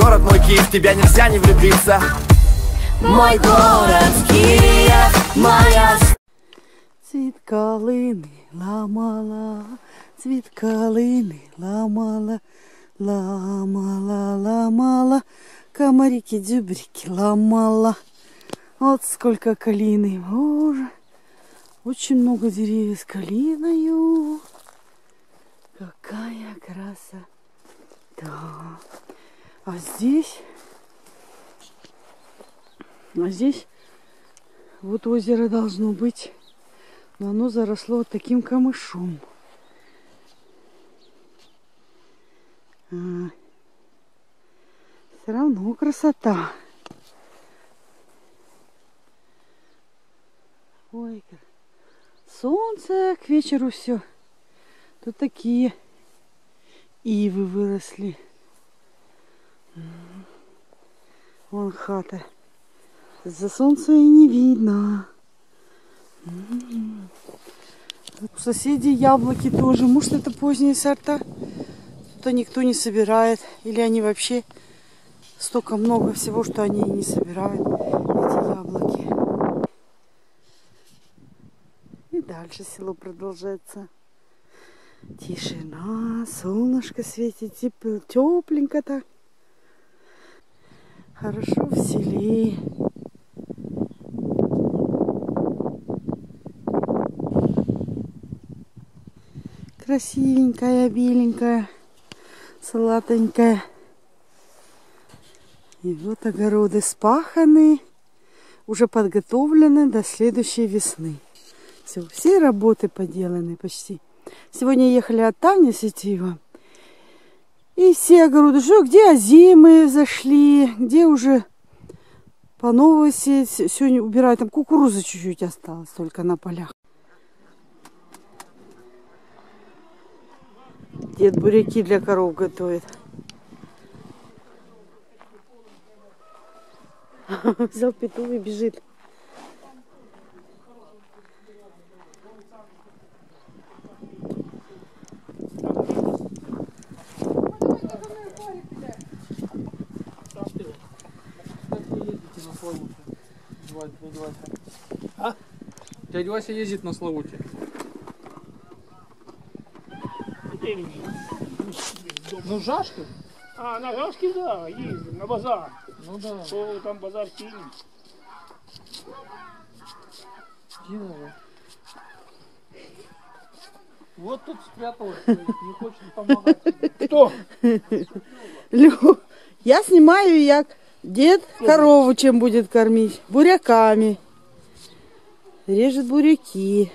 город мой Киев, в тебя нельзя не влюбиться Мой город Киев, моя Цвіт калини ламала, цвіт калини ламала, ламала, ламала, комарики, дюбрики ломала. Вот сколько калины, боже. Очень много деревьев с калиною. Какая красота. А здесь, а здесь вот озеро должно быть. Но оно заросло вот таким камышом. А, все равно красота. Ой, солнце к вечеру все. Тут такие ивы выросли. Вон хата. За солнца и не видно. У соседей яблоки тоже. Может, это поздние сорта? Тут никто не собирает. Или они вообще столько много всего, что они не собирают эти яблоки. И дальше село продолжается. Тишина, солнышко светит, теп- тепленько так. Хорошо в селе. Красивенькая, беленькая, салатонькая. И вот огороды спаханы, уже подготовлены до следующей весны. Все, все работы поделаны почти. Сегодня ехали от Тани Сетива. И все огороды, что где озимы зашли, где уже по новой сеть. Сегодня убирают, там кукуруза чуть-чуть осталось только на полях. Дед буряки для коров готовит. Взял петух и бежит. А? Дядя Вася ездит на Славуте. Ну, жашка? А, на Гашки, да, ездим, на базар. Ну да. Что там базар сильный. Динова. Вот тут спряталась, не хочет помогать. Кто? Лю, я снимаю, як дед корову чем будет кормить? Буряками. Режет буряки.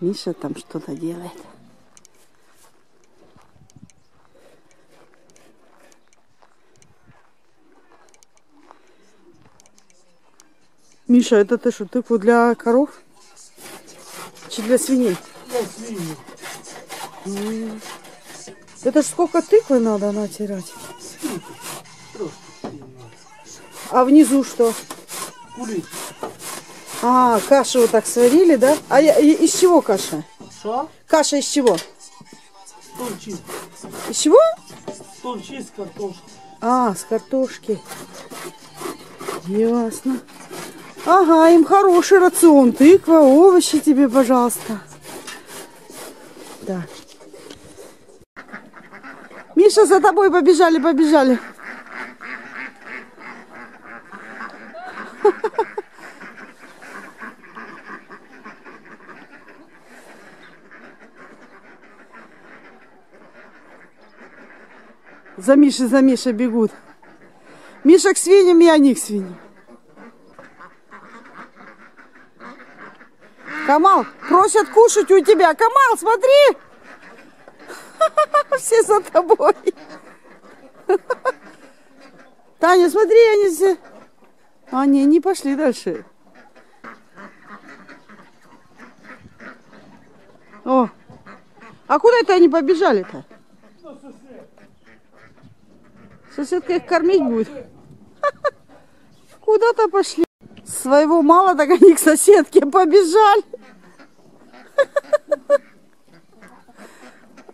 Миша там что-то делает. Миша, это ты что, тыкву для коров? Чи для свиней? М. Это сколько тыквы надо натирать? А внизу что? Курить. А, кашу вот так сварили, да? А я- из чего каша? Что? Каша из чего? Из чего? Тончик с картошкой. А, с картошки. Ясно. Ага, им хороший рацион. Тыква, овощи тебе, пожалуйста. Да. Миша, за тобой побежали, побежали. За Мишей, за Мишей бегут. Миша к свиньям, и они к свиньям. Камал, просят кушать у тебя. Камал, смотри! Все за тобой. Таня, смотри, они все... Не, не пошли дальше. О, а куда это они побежали-то? Соседка их кормить будет. Куда-то пошли. Своего мало, так они к соседке побежали.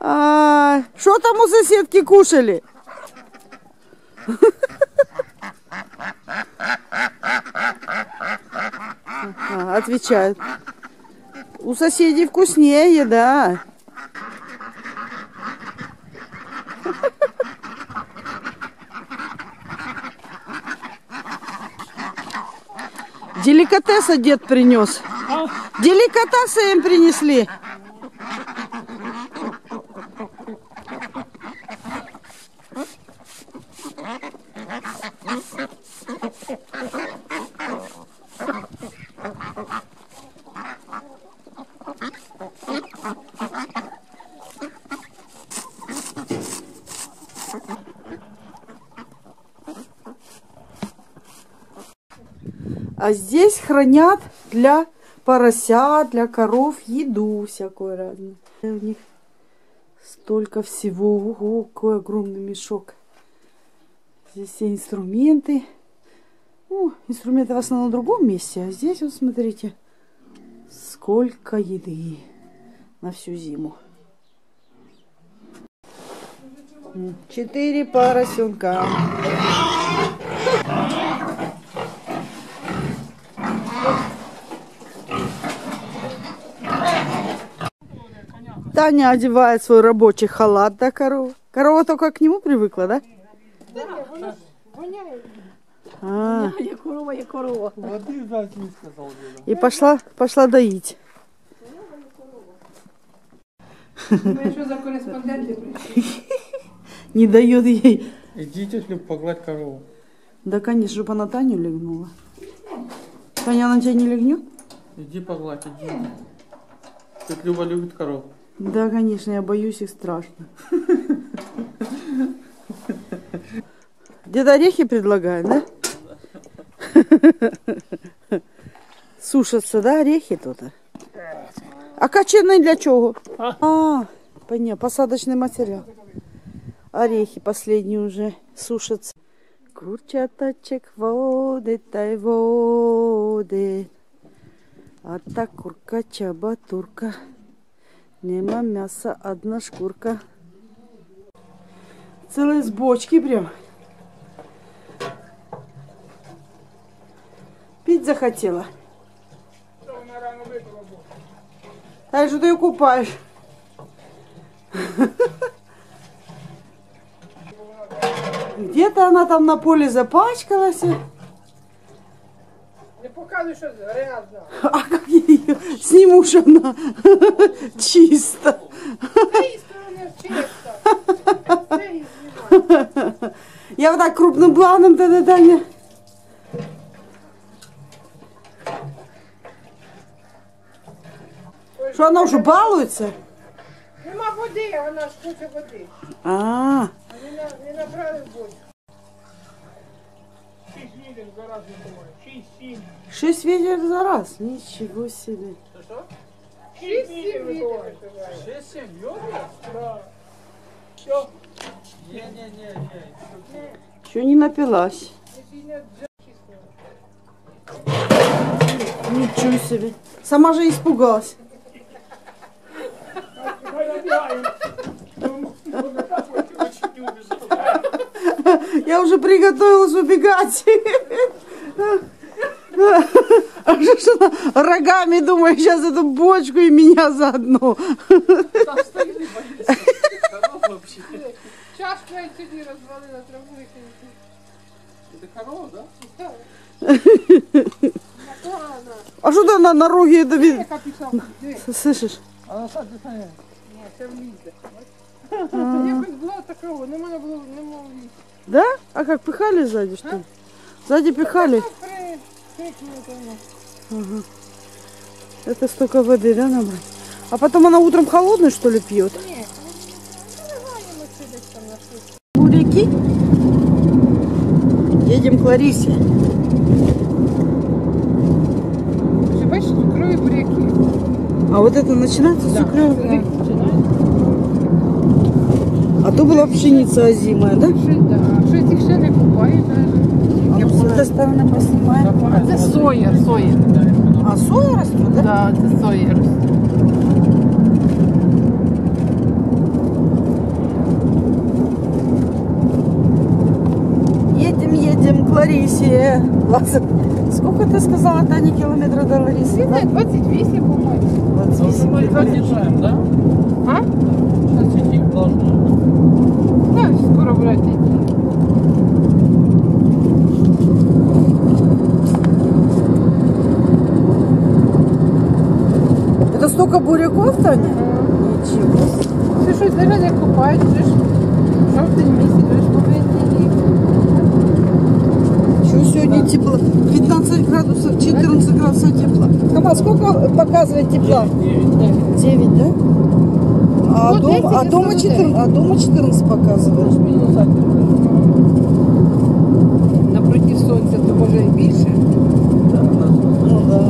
А, что там у соседки кушали? Отвечают. У соседей вкуснее, да. Деликатеса дед принес. Деликатесы им принесли. А здесь хранят для поросят, для коров еду всякую разную. У них столько всего. Ого, какой огромный мешок. Здесь все инструменты. Ну, инструменты в основном в другом месте. А здесь вот смотрите, сколько еды на всю зиму. Четыре поросенка. Таня одевает свой рабочий халат до коровы. Корова только к нему привыкла, да? А, Я корова, я корова. Не сказал и пошла, пошла доить. За? Не дает ей. Идите, погладь корову. Да, конечно, чтобы она Таню легнула. Таня, она тебя не легнет? Иди погладь, иди. Тут Люба любит корову. Да, конечно, я боюсь их страшно. Дед орехи предлагает, да? Сушатся, да, орехи тут? А каченый для чего? А, понятно, посадочный материал. Орехи последние уже сушатся. Курчаточек водит, ай водит. А та курка чабатурка. Нема мяса, одна шкурка. Целые с бочки прям. Пить захотела. Так что ты ее купаешь. Где-то она там на поле запачкалась Не показуй, що грязно. А как я ее сниму, что она чисто. Цієї сторони чисто. Це і знімай. Я вот так крупным планом тогда, Таня. Что она уже балуется? Нема води, а вона ж хоче води. А, А не, на- не набрали в бочку. Шість відер зараз не буває. Шість, сім. шесть ветер за раз. Ничего себе. Шість відер вибиває. Шесть, сім, йода? Да. Все. Ні, ні, ні, ні. Еще не напилась. Ничего себе. Сама же испугалась. Хай набігаємо. Ну, може, так от очень не убіжить. Я уже приготовилась убегать. А что ж она рогами, думаю, сейчас эту бочку и меня заодно. Там стоїть не боїться. Корова вообще. Чашку я сьогодні розвалила, траву викинути. Это корова, да? А что ты она на роге Давид? Яка пішла? Диви, Слышишь? А на саді це ні, це влізе. Якось було такого, не можна було, не мов влізти. Да? А как, пихали сзади, что ли? Сзади пихали? При, прикнуло тому. Это столько воды, да, набрать? А потом она утром холодную, что ли, пьет? Ні, ну наливаємо сидить там на щось. У реки. Едем к Ларисе. Вже бачиш, цукрові буряки. А вот это начинается с цукрового. А то была пшеница, озимая, да? Да, щось їх ще не купають. Я все доставлено поснимаю. А соя, соя. А соя растет, да? Да, це соя росте. Едем, едем к Ларисе. Сколько ты сказала, Таня, километра до Ларисы? Не знаю, 28, по-моему. 28. Мы 25 да? А? 25. Тепло? 15 градусов, 14 градусов тепла. Кама, сколько показывает тепла? 9, да? А, Вот дом, эти а, дома весны 14, а дома 14 показывает. Минус один. Напроти сонця, то може і більше. Ну да.